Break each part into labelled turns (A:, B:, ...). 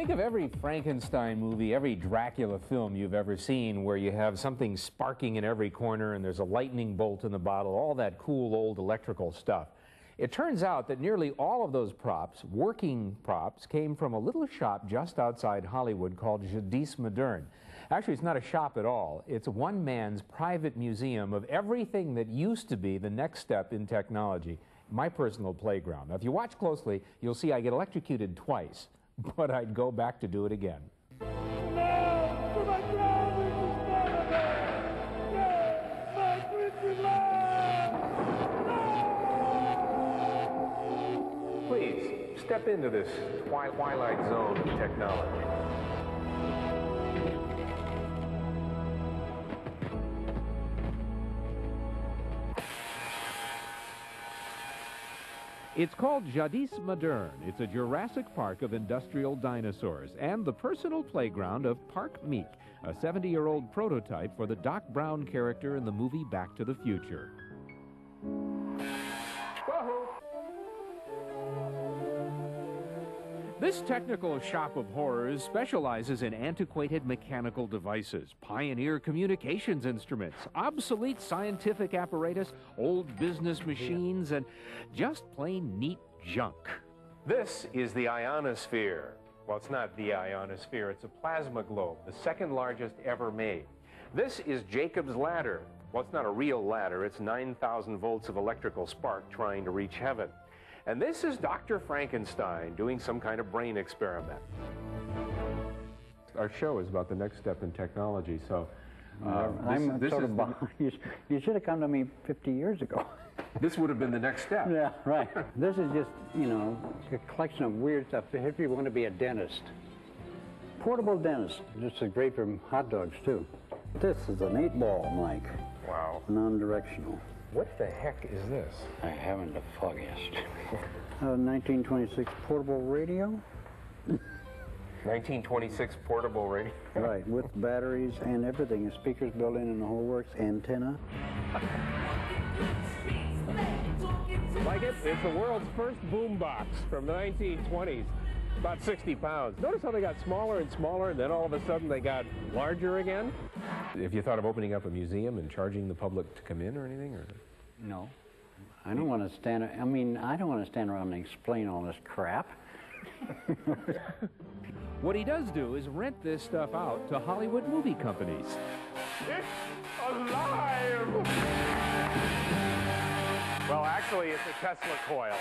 A: Think of every Frankenstein movie, every Dracula film you've ever seen where you have something sparking in every corner and there's a lightning bolt in the bottle, all that cool old electrical stuff. It turns out that nearly all of those props, working props, came from a little shop just outside Hollywood called Jadis Moderne. Actually, it's not a shop at all. It's one man's private museum of everything that used to be the next step in technology, my personal playground. Now, if you watch closely, you'll see I get electrocuted twice, but I'd go back to do it again. Please, step into this twilight zone of technology. It's called Jadis Moderne. It's a Jurassic Park of industrial dinosaurs and the personal playground of Park Meek, a 70-year-old prototype for the Doc Brown character in the movie Back to the Future. This technical shop of horrors specializes in antiquated mechanical devices, pioneer communications instruments, obsolete scientific apparatus, old business machines, and just plain neat junk. This is the ionosphere. Well, it's not the ionosphere, it's a plasma globe, the second largest ever made. This is Jacob's ladder. Well, it's not a real ladder, it's 9,000 volts of electrical spark trying to reach heaven. And this is Dr. Frankenstein doing some kind of brain experiment. Our show is about the next step in technology, so.
B: Uh, I'm this, this sort of behind. You, you should have come to me 50 years ago.
A: this would have been the next step.
B: Yeah, right. this is just, you know, a collection of weird stuff. If you want to be a dentist, portable dentist. This is great for hot dogs, too. This is an eight ball mic.
A: Wow.
B: Non-directional.
A: What the heck is this?
B: I haven't the foggiest. uh, 1926 portable radio.
A: 1926 portable radio.
B: right, with batteries and everything. The speakers built in and the whole works. Antenna.
A: like it? It's the world's first boombox from the 1920s. About 60 pounds. Notice how they got smaller and smaller, and then all of a sudden they got larger again? If you thought of opening up a museum and charging the public to come in or anything? Or?
B: No. I don't want to stand, I mean, I don't want to stand around and explain all this crap.
A: what he does do is rent this stuff out to Hollywood movie companies. It's alive! Well, actually, it's a Tesla coil.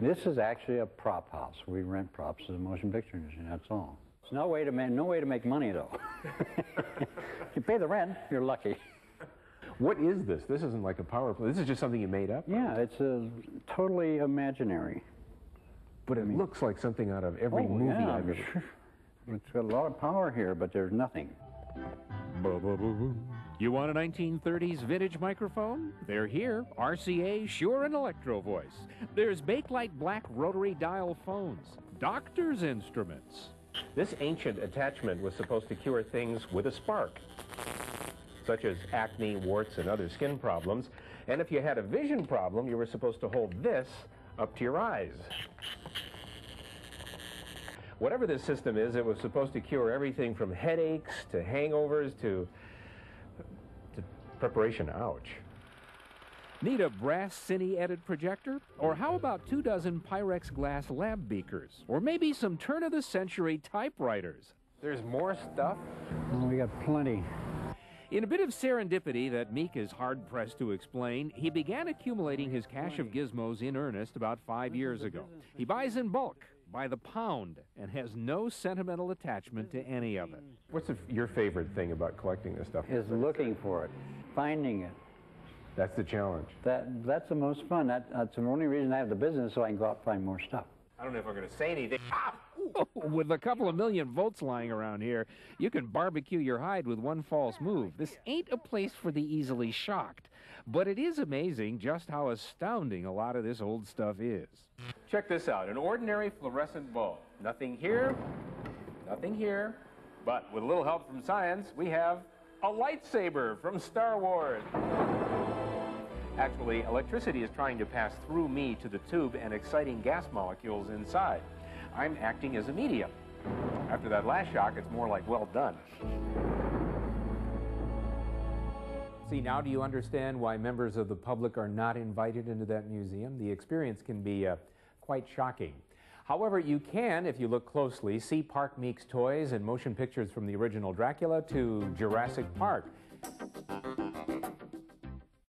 B: This is actually a prop house. We rent props as a motion picture industry, that's all. It's no way to make, no way to make money, though. you pay the rent, you're lucky.
A: What is this? This isn't like a power play. This is just something you made up?
B: Yeah, it's a totally imaginary.
A: But it I mean, looks like something out of every
B: oh,
A: movie
B: yeah,
A: I've ever...
B: Sure. It's got a lot of power here, but there's nothing.
A: You want a 1930s vintage microphone? They're here. RCA Shure and Electro Voice. There's Bakelite black rotary dial phones. Doctor's instruments. This ancient attachment was supposed to cure things with a spark, such as acne, warts, and other skin problems. And if you had a vision problem, you were supposed to hold this up to your eyes. Whatever this system is, it was supposed to cure everything from headaches to hangovers to, to preparation. Ouch. Need a brass cine-edit projector? Or how about two dozen Pyrex glass lab beakers? Or maybe some turn-of-the-century typewriters? There's more stuff?
B: We got plenty.
A: In a bit of serendipity that Meek is hard-pressed to explain, he began accumulating his cache of gizmos in earnest about five years ago. He buys in bulk, by the pound, and has no sentimental attachment to any of it. What's your favorite thing about collecting this stuff?
B: Is looking for it, finding it,
A: that's the challenge.
B: That That's the most fun. That, that's the only reason I have the business, so I can go out and find more stuff.
A: I don't know if I'm going to say anything. with a couple of million votes lying around here, you can barbecue your hide with one false move. This ain't a place for the easily shocked. But it is amazing just how astounding a lot of this old stuff is. Check this out, an ordinary fluorescent bulb. Nothing here, nothing here. But with a little help from science, we have a lightsaber from Star Wars. Actually, electricity is trying to pass through me to the tube and exciting gas molecules inside. I'm acting as a medium. After that last shock, it's more like, well done. See, now do you understand why members of the public are not invited into that museum? The experience can be uh, quite shocking. However, you can, if you look closely, see Park Meek's toys and motion pictures from the original Dracula to Jurassic Park.